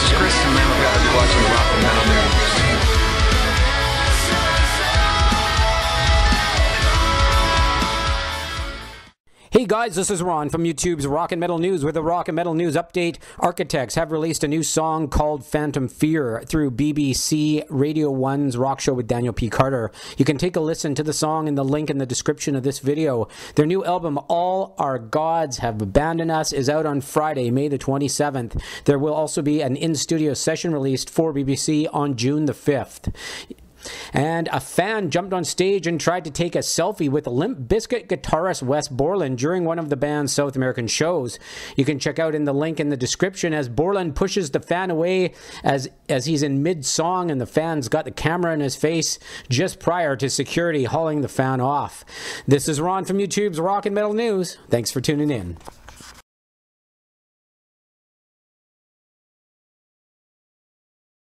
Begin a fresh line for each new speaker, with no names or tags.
This is Chris, and I'm glad to be watching
Hey guys, this is Ron from YouTube's Rock and Metal News with a Rock and Metal News update. Architects have released a new song called Phantom Fear through BBC Radio 1's Rock Show with Daniel P. Carter. You can take a listen to the song in the link in the description of this video. Their new album, All Our Gods Have Abandoned Us, is out on Friday, May the 27th. There will also be an in studio session released for BBC on June the 5th. And a fan jumped on stage and tried to take a selfie with Limp Bizkit guitarist Wes Borland during one of the band's South American shows. You can check out in the link in the description as Borland pushes the fan away as as he's in mid song and the fan's got the camera in his face just prior to security hauling the fan off. This is Ron from YouTube's Rock and Metal News. Thanks for tuning in.